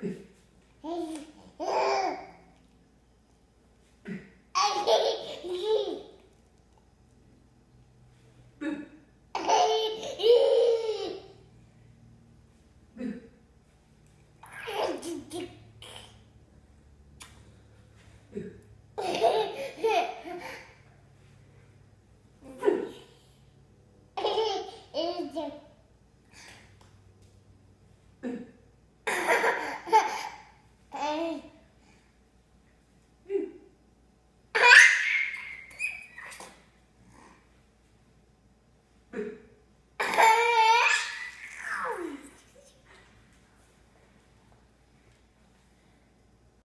Bef-